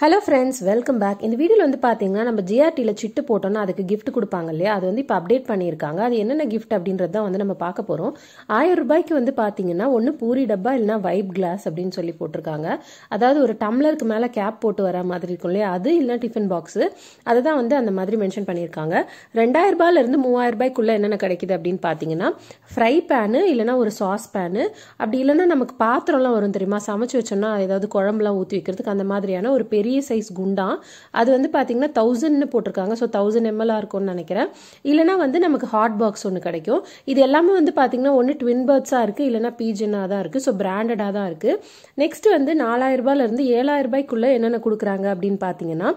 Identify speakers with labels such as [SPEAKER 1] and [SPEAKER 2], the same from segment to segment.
[SPEAKER 1] Hello friends welcome back இந்த வீடியோவில் வந்து பார்த்தீங்கன்னா நம்ம ஜிஆர்டியில் சிட்டு போட்டோம்னா அதுக்கு கிஃப்ட் கொடுப்பாங்க இல்லையா? அது வந்து இப்போ அப்டேட் பண்ணியிருக்காங்க. அது என்னென்ன கிஃப்ட் அப்படின்றது தான் வந்து நம்ம பார்க்க போகிறோம் ஆயிரம் ரூபாய்க்கு வந்து பார்த்தீங்கன்னா ஒன்று பூரி டப்பா இல்லைனா வைப் கிளாஸ் அப்படின்னு சொல்லி போட்டிருக்காங்க. அதாவது ஒரு டம்ளருக்கு மேலே கேப் போட்டு வர மாதிரி இருக்கும் இல்லையா? அது இல்லைனா டிஃபன் பாக்ஸு அதை தான் வந்து அந்த மாதிரி மென்ஷன் பண்ணியிருக்காங்க. ரெண்டாயிரம் ரூபாயிலிருந்து மூவாயிரம் ரூபாய்க்குள்ளே என்னென்ன கிடைக்குது அப்படின்னு பார்த்தீங்கன்னா ஃப்ரை பேனு இல்லைனா ஒரு சாஸ் பேனு அப்படி இல்லைன்னா நமக்கு பாத்திரம்லாம் வரும் தெரியுமா? சமைச்சு வச்சோம்னா ஏதாவது குழம்புலாம் ஊற்றி வைக்கிறதுக்கு அந்த மாதிரியான ஒரு பெரிய சைஸ் குண்டா. அது வந்து பார்த்தீங்கன்னா தௌசண்ட்னு போட்டிருக்காங்க. ஸோ தௌசண்ட் எம்எல்லாக இருக்கும்னு நினைக்கிறேன். இல்லைனா வந்து நமக்கு ஹாட் பாக்ஸ் ஒன்று கிடைக்கும். இது எல்லாமே வந்து பார்த்தீங்கன்னா ஒன்று ட்வின் பேர்ட்ஸாக இருக்குது இல்லைனா பீஜனாக தான் இருக்குது ஸோ பிராண்டடாக தான் இருக்குது நெக்ஸ்ட் வந்து நாலாயிரம் ரூபாயிலேருந்து ஏழாயிரம் ரூபாய்க்குள்ளே என்னென்ன கொடுக்குறாங்க அப்படின்னு பார்த்தீங்கன்னா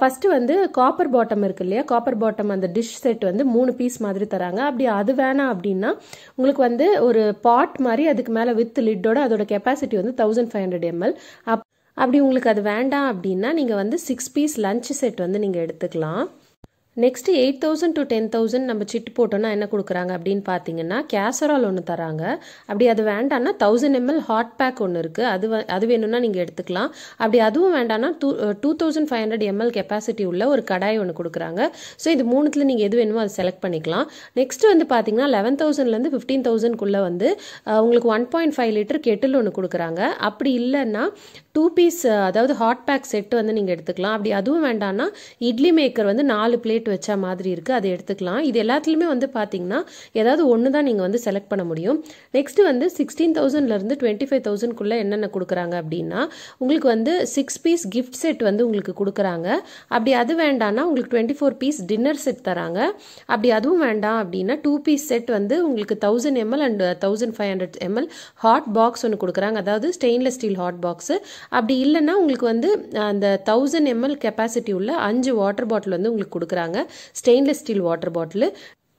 [SPEAKER 1] ஃபஸ்ட்டு வந்து காப்பர் பாட்டம் இருக்கு இல்லையா? காப்பர் பாட்டம் அந்த டிஷ் செட் வந்து மூணு பீஸ் மாதிரி தராங்க. அப்படி அது வேணாம் அப்படின்னா உங்களுக்கு வந்து ஒரு பாட் மாதிரி அதுக்கு மேலே வித் லிட்டோட அதோட கெப்பாசிட்டி வந்து thousand five hundred ml up அப்படி உங்களுக்கு அது வேண்டாம் அப்படின்னா நீங்கள் வந்து சிக்ஸ் பீஸ் லஞ்ச் செட் வந்து நீங்கள் எடுத்துக்கலாம். Next eight thousand to ten thousand நம்ம சிட்டு போட்டோம்னா என்ன கொடுக்குறாங்க அப்படின்னு பார்த்தீங்கன்னா கேசரால் ஒன்று தராங்க. அப்படி அது வேண்டாம்னா தௌசண்ட் எம்எல் ஹாட் பேக் ஒன்று இருக்குது அது அது வேணும்னா நீங்கள் எடுத்துக்கலாம். அப்படி அதுவும் வேண்டாம்னா two two thousand five hundred ML capacity உள்ள ஒரு கடாய் ஒன்று கொடுக்குறாங்க. ஸோ இது மூணுத்தில் நீங்கள் எது வேணுமோ அதை செலக்ட் பண்ணிக்கலாம். நெக்ஸ்ட் வந்து பார்த்தீங்கன்னா லெவன் தௌசண்ட்லேருந்து ஃபிஃப்டீன் தௌசண்ட்குள்ளே வந்து உங்களுக்கு one point five liter kettle ஒன்று கொடுக்குறாங்க. அப்படி இல்லைன்னா டூ பீஸ் அதாவது ஹாட் பேக் செட் வந்து நீங்கள் எடுத்துக்கலாம். அப்படி அதுவும் வேண்டாம்னா இட்லி மேக்கர் வந்து நாலு பிளேட் வச்ச மாதிரி இருக்குது அதை எடுத்துக்கலாம். இது எல்லாத்துலேயுமே வந்து பார்த்தீங்கன்னா ஏதாவது ஒன்று தான் நீங்கள் வந்து செலக்ட் பண்ண முடியும். நெக்ஸ்ட் வந்து சிக்ஸ்டீன் தௌசண்ட்லேருந்து டுவெண்ட்டி ஃபைவ் தௌசண்ட்குள்ளே என்னென்ன கொடுக்குறாங்க அப்படின்னா உங்களுக்கு வந்து சிக்ஸ் பீஸ் கிஃப்ட் செட் வந்து உங்களுக்கு கொடுக்குறாங்க. அப்படி அது வேண்டாம்னா உங்களுக்கு twenty four piece dinner set தராங்க. அப்படி அதுவும் வேண்டாம் அப்படின்னா டூ பீஸ் செட் வந்து உங்களுக்கு thousand ML and thousand five hundred ML hot box ஒன்று கொடுக்குறாங்க. அதாவது ஸ்டெயின்லெஸ் ஸ்டீல் ஹாட் பாக்ஸு அப்படி இல்லைன்னா உங்களுக்கு வந்து அந்த தௌசண்ட் எம்எல் கெப்பாசிட்டி உள்ள அஞ்சு வாட்டர் பாட்டில் வந்து உங்களுக்கு கொடுக்குறாங்க. Stainless steel water bottle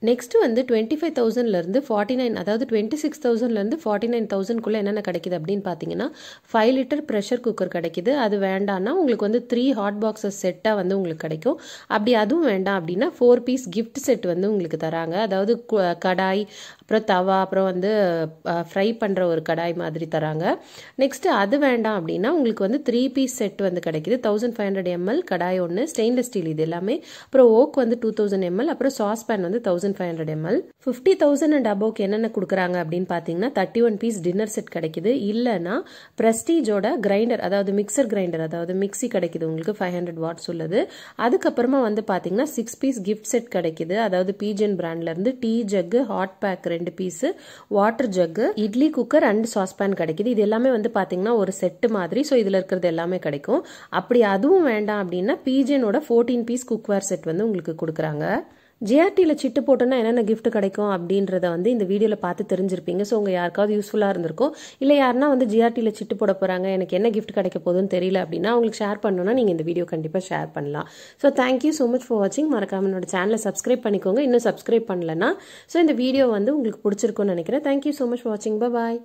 [SPEAKER 1] next வந்து டுவெண்ட்டி ஃபைவ் தௌசண்ட்லேருந்து ஃபார்ட்டி நைன் அதாவது டுவெண்ட்டி சிக்ஸ் தௌசண்ட்லேருந்து ஃபார்ட்டி நைன் தௌசண்ட்குள்ளே என்னென்ன கிடைக்குது அப்படின்னு பார்த்தீங்கன்னா ஃபைவ் லிட்டர் ப்ரெஷர் குக்கர் கிடைக்குது. அது வேண்டாம்னா உங்களுக்கு வந்து த்ரீ ஹாட் பாக்ஸஸ் செட்டாக வந்து உங்களுக்கு கிடைக்கும். அப்படி அதுவும் வேண்டாம் அப்படின்னா ஃபோர் பீஸ் கிஃப்ட் செட் வந்து உங்களுக்கு தராங்க. அதாவது கு- கடாய் அப்புறம் தவா அப்புறம் வந்து ஃப்ரை பண்ணுற ஒரு கடாய் மாதிரி தராங்க. நெக்ஸ்ட்டு அது வேண்டாம் அப்படின்னா உங்களுக்கு வந்து த்ரீ பீஸ் செட் வந்து கிடைக்குது. தௌசண்ட் ஃபைவ் ஹண்ட்ரட் எம்எல் கடாய் ஒன்று ஸ்டெயின்லெஸ் ஸ்டீல் இது எல்லாமே. அப்புறம் ஓக் வந்து டூ தௌசண்ட் எம்எல் அப்புறம் சாஸ் பேன் வந்து thousand five hundred ML fifty thousand and அபோக் என்னென்ன கொடுக்குறாங்க அப்படின்னு பார்த்தீங்கன்னா thirty one piece dinner set கிடைக்குது. இல்லைன்னா ப்ரெஸ்டீஜோட கிரைண்டர் அதாவது மிக்சர் கிரைண்டர் அதாவது மிக்சி கிடைக்குது. உங்களுக்கு ஃபைவ் ஹண்ட்ரட் வாட்ஸ் உள்ளது. அதுக்கப்புறமா வந்து பார்த்தீங்கன்னா சிக்ஸ் பீஸ் கிஃப்ட் செட் கிடைக்குது. அதாவது பீஜன் பிராண்ட்ல இருந்து டீ ஜக்கு ஹாட் பேக் ரெண்டு piece water jug idli cooker and saucepan கிடைக்குது. இது எல்லாமே வந்து பார்த்தீங்கன்னா ஒரு செட்டு மாதிரி. ஸோ இதில் இருக்கிறது எல்லாமே கிடைக்கும். அப்படி அதுவும் வேண்டாம் அப்படின்னா பீஜனோட ஃபோர்டீன் பீஸ் குக்வேர் செட் வந்து உங்களுக்கு கொடுக்குறாங்க. ஜிஆர்டியில் சிட்டு போட்டோன்னா என்னென்ன கிஃப்ட் கிடைக்கும் அப்படின்றத வந்து இந்த வீடியோவில் பார்த்து தெரிஞ்சிருப்பீங்க. ஸோ உங்கள் யாருக்காவது யூஸ்ஃபுல்லாக இருந்திருக்கும். இல்லை யாருன்னா வந்து ஜிஆர்டியில் சிட்டு போட போகிறாங்க எனக்கு என்ன கிஃப்ட் கிடைக்க போகுதுன்னு தெரியல அப்படின்னா உங்களுக்கு ஷேர் பண்ணணும்னா நீங்கள் இந்த வீடியோ கண்டிப்பாக ஷேர் பண்ணலாம். So thank you so much for வாட்சிங் மறக்காம என்னோட சேனலை சப்ஸ்கிரைப் பண்ணிக்கோங்க. இன்னும் சப்ஸ்கிரைப் பண்ணலன்னா ஸோ இந்த வீடியோ வந்து உங்களுக்கு பிடிச்சிருக்கும்னு நினைக்கிறேன். தேங்க்யூ ஸோ மச் ஃபார் வாட்சிங் பாய்